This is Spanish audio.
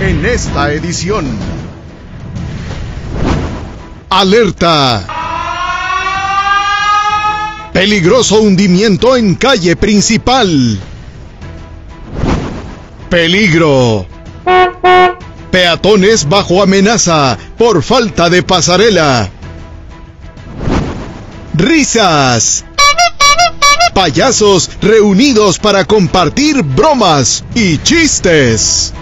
en esta edición. Alerta. Peligroso hundimiento en calle principal. Peligro. Peatones bajo amenaza por falta de pasarela. Risas. Payasos reunidos para compartir bromas y chistes.